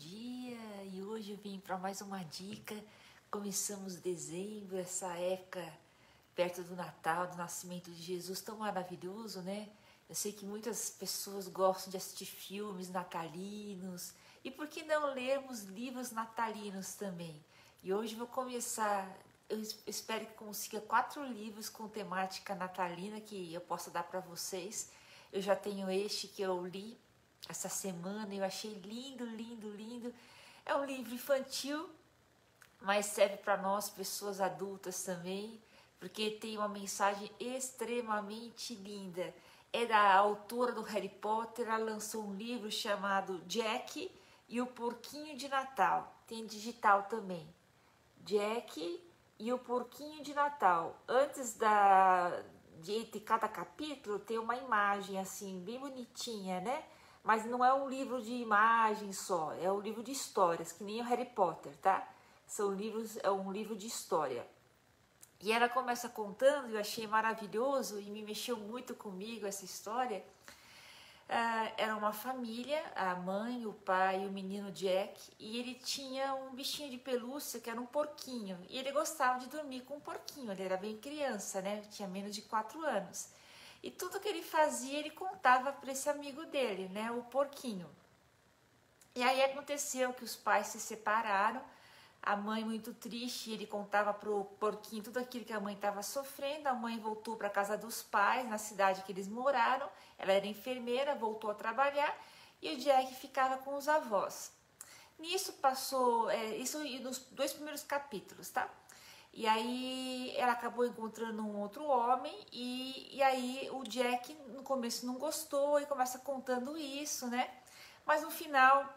dia! E hoje eu vim para mais uma dica. Começamos dezembro, essa época perto do Natal, do nascimento de Jesus, tão maravilhoso, né? Eu sei que muitas pessoas gostam de assistir filmes natalinos. E por que não lermos livros natalinos também? E hoje vou começar, eu espero que consiga quatro livros com temática natalina que eu possa dar para vocês. Eu já tenho este que eu li essa semana, eu achei lindo, lindo, lindo. É um livro infantil, mas serve para nós, pessoas adultas também, porque tem uma mensagem extremamente linda. É da autora do Harry Potter, ela lançou um livro chamado Jack e o Porquinho de Natal. Tem digital também. Jack e o Porquinho de Natal. Antes da de cada capítulo tem uma imagem assim bem bonitinha, né? Mas não é um livro de imagens só, é um livro de histórias, que nem o Harry Potter, tá? São livros, é um livro de história. E ela começa contando, eu achei maravilhoso e me mexeu muito comigo essa história. Uh, era uma família, a mãe, o pai e o menino Jack, e ele tinha um bichinho de pelúcia que era um porquinho. E ele gostava de dormir com um porquinho, ele era bem criança, né? Tinha menos de quatro anos. E tudo que ele fazia, ele contava para esse amigo dele, né, o porquinho. E aí aconteceu que os pais se separaram, a mãe muito triste, ele contava pro porquinho tudo aquilo que a mãe estava sofrendo. A mãe voltou para casa dos pais, na cidade que eles moraram. Ela era enfermeira, voltou a trabalhar e o Jack ficava com os avós. Nisso passou, é, isso nos dois primeiros capítulos, tá? E aí ela acabou encontrando um outro homem e, e aí o Jack no começo não gostou e começa contando isso, né? Mas no final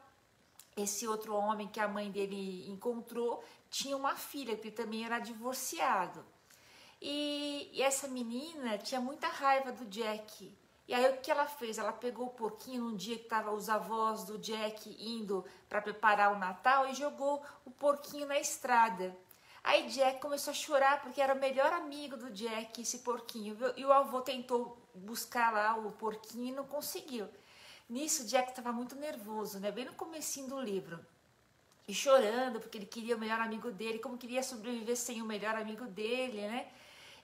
esse outro homem que a mãe dele encontrou tinha uma filha que também era divorciado. E, e essa menina tinha muita raiva do Jack. E aí o que ela fez? Ela pegou o porquinho num dia que estavam os avós do Jack indo para preparar o Natal e jogou o porquinho na estrada. Aí Jack começou a chorar porque era o melhor amigo do Jack, esse porquinho. E o avô tentou buscar lá o porquinho e não conseguiu. Nisso, Jack estava muito nervoso, né? Bem no comecinho do livro. E chorando porque ele queria o melhor amigo dele, como queria sobreviver sem o melhor amigo dele, né?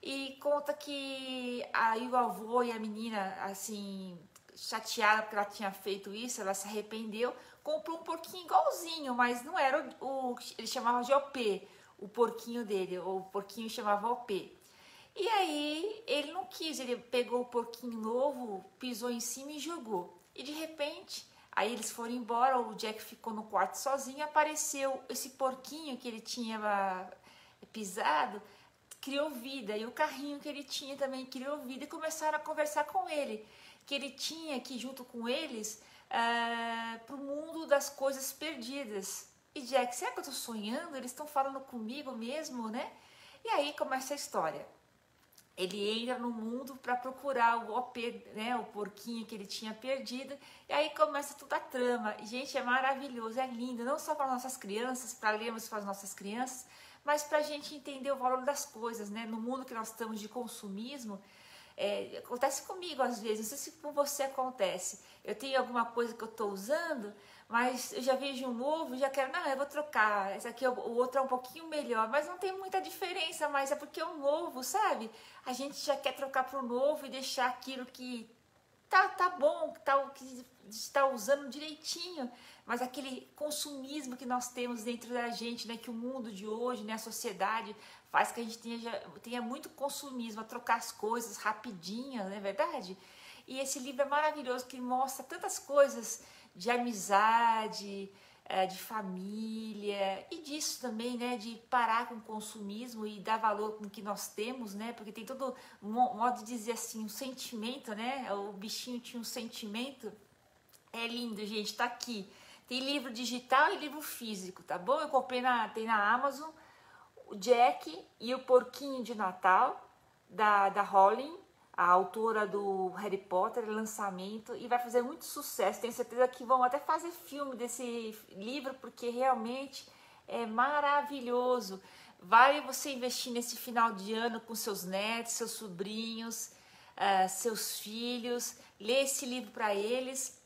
E conta que aí o avô e a menina, assim, chateada porque ela tinha feito isso, ela se arrependeu, comprou um porquinho igualzinho, mas não era o, o ele chamava de OP, o porquinho dele, o porquinho chamava OP. E aí ele não quis, ele pegou o porquinho novo, pisou em cima e jogou. E de repente, aí eles foram embora, o Jack ficou no quarto sozinho, apareceu esse porquinho que ele tinha pisado, criou vida, e o carrinho que ele tinha também criou vida, e começaram a conversar com ele, que ele tinha que junto com eles uh, ah, para o mundo das coisas perdidas. E Jack, será que eu estou sonhando? Eles estão falando comigo mesmo, né? E aí começa a história. Ele entra no mundo para procurar o OP, né, o porquinho que ele tinha perdido, e aí começa toda a trama. Gente, é maravilhoso, é lindo, não só para nossas crianças, para lermos para as nossas crianças, mas para a gente entender o valor das coisas, né? No mundo que nós estamos de consumismo, é, acontece comigo às vezes, não sei se com você acontece. Eu tenho alguma coisa que eu estou usando, mas eu já vejo um novo já quero, não, eu vou trocar. Esse aqui, o outro é um pouquinho melhor, mas não tem muita diferença, mas é porque é um novo, sabe? A gente já quer trocar para o novo e deixar aquilo que tá, tá bom, tá, que está usando direitinho, mas aquele consumismo que nós temos dentro da gente, né, que o mundo de hoje, né, a sociedade faz que a gente tenha, tenha muito consumismo, a trocar as coisas rapidinho, não é verdade? E esse livro é maravilhoso, que mostra tantas coisas de amizade, é, de família e disso também, né, de parar com o consumismo e dar valor com o que nós temos, né, porque tem todo um modo de dizer assim, um sentimento, né, o bichinho tinha um sentimento, é lindo, gente, tá aqui, tem livro digital e livro físico, tá bom? Eu comprei na, tem na Amazon, o Jack e o Porquinho de Natal, da, da Rowling, a autora do Harry Potter, lançamento, e vai fazer muito sucesso. Tenho certeza que vão até fazer filme desse livro, porque realmente é maravilhoso. Vale você investir nesse final de ano com seus netos, seus sobrinhos, uh, seus filhos, ler esse livro para eles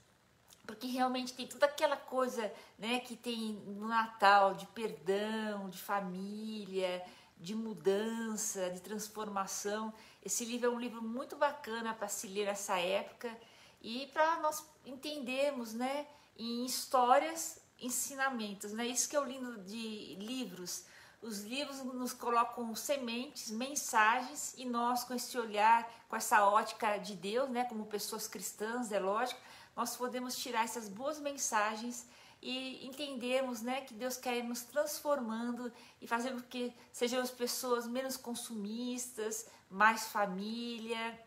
porque realmente tem toda aquela coisa né, que tem no Natal de perdão, de família, de mudança, de transformação. Esse livro é um livro muito bacana para se ler nessa época e para nós entendermos né, em histórias, ensinamentos. Né? Isso que é o lindo de livros. Os livros nos colocam sementes, mensagens, e nós, com esse olhar, com essa ótica de Deus, né, como pessoas cristãs, é lógico, nós podemos tirar essas boas mensagens e entendermos né, que Deus quer nos transformando e fazendo com que sejamos pessoas menos consumistas, mais família.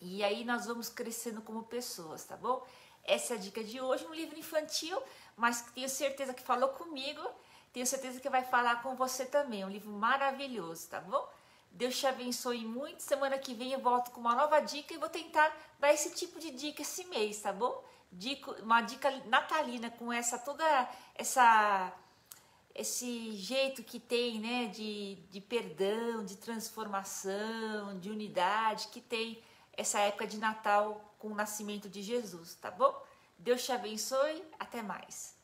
E aí nós vamos crescendo como pessoas, tá bom? Essa é a dica de hoje, um livro infantil, mas tenho certeza que falou comigo, tenho certeza que vai falar com você também. Um livro maravilhoso, tá bom? Deus te abençoe muito. Semana que vem eu volto com uma nova dica e vou tentar dar esse tipo de dica esse mês, tá bom? Dica, uma dica natalina com essa toda essa esse jeito que tem, né, de, de perdão, de transformação, de unidade que tem essa época de Natal com o nascimento de Jesus, tá bom? Deus te abençoe, até mais.